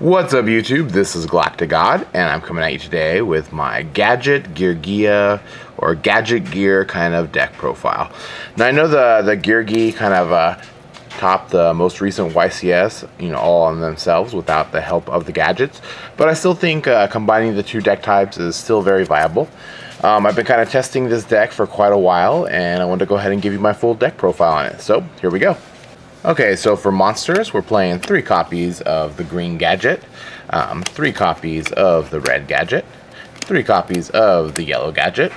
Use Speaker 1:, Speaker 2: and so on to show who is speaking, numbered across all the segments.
Speaker 1: What's up YouTube? This is GalacticGod and I'm coming at you today with my Gadget Geargia or Gadget Gear kind of deck profile. Now I know the, the Geargia kind of uh, topped the most recent YCS, you know, all on themselves without the help of the gadgets, but I still think uh, combining the two deck types is still very viable. Um, I've been kind of testing this deck for quite a while and I wanted to go ahead and give you my full deck profile on it. So here we go. Okay, so for monsters, we're playing three copies of the green gadget, um, three copies of the red gadget, three copies of the yellow gadget.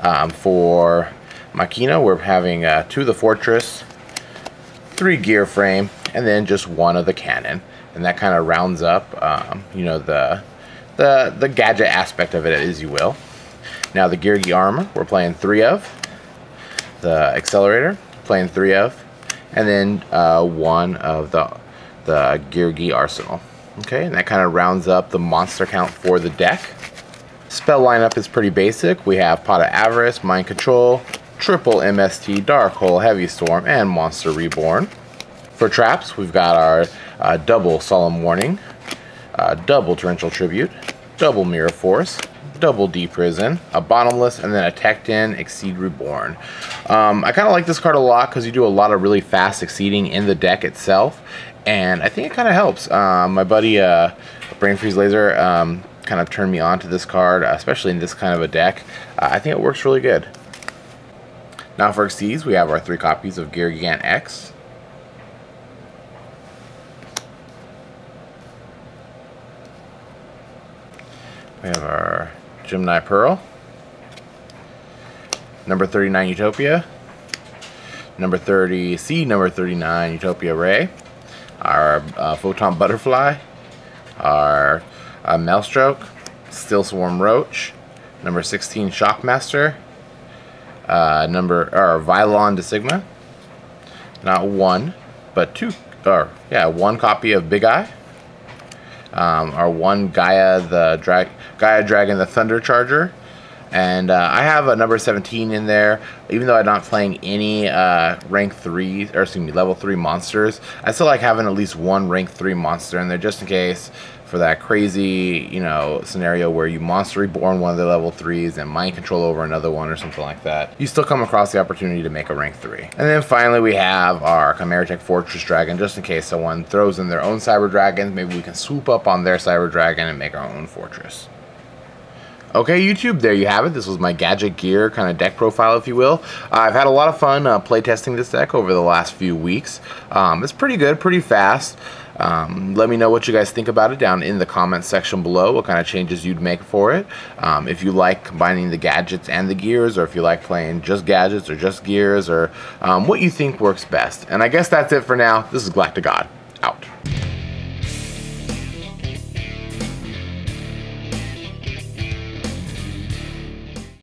Speaker 1: Um, for Machina, we're having uh, two of the fortress, three Gearframe, and then just one of the cannon. And that kind of rounds up, um, you know, the, the, the gadget aspect of it, as you will. Now the gear Geargiarmor, we're playing three of. The accelerator, playing three of and then uh, one of the, the Geargiarsenal. Okay, and that kind of rounds up the monster count for the deck. Spell lineup is pretty basic. We have Pot of Avarice, Mind Control, Triple MST, Dark Hole, Heavy Storm, and Monster Reborn. For traps, we've got our uh, double Solemn Warning, uh, double Torrential Tribute, double Mirror Force, double D Prison, a Bottomless, and then a Tekton Xyz Reborn. Um, I kind of like this card a lot because you do a lot of really fast exceeding in the deck itself, and I think it kind of helps. Um, my buddy uh, Brain Freeze Laser um, kind of turned me on to this card, especially in this kind of a deck. Uh, I think it works really good. Now for Exceeds, we have our three copies of Gear Gigant X. We have our Gem-Knight Pearl. Number 39 Utopia. Number 30 C, number 39 Utopia Ray. Our uh, Photon Butterfly. Our uh, Maestroke. Steel Swarm Roach. Number 16 Shockmaster. Uh, number or Vylon Disigma. Not one, but two or yeah, one copy of Big Eye um, our one Gaia the Gaia Dragon the Thunder Charger. And uh, I have a number 17 in there, even though I'm not playing any uh, rank 3, or excuse me, level 3 monsters. I still like having at least one rank 3 monster in there just in case for that crazy, you know, scenario where you monster reborn one of the level threes and mind control over another one or something like that, you still come across the opportunity to make a rank three. And then finally we have our Chimeratech Fortress Dragon, just in case someone throws in their own Cyber Dragons, maybe we can swoop up on their Cyber Dragon and make our own fortress. Okay, YouTube, there you have it. This was my gadget gear kind of deck profile, if you will. Uh, I've had a lot of fun uh, playtesting this deck over the last few weeks. Um, it's pretty good, pretty fast. Um, let me know what you guys think about it down in the comments section below, what kind of changes you'd make for it. Um, if you like combining the gadgets and the gears, or if you like playing just gadgets or just gears, or um, what you think works best. And I guess that's it for now. This is GalacticGod, out.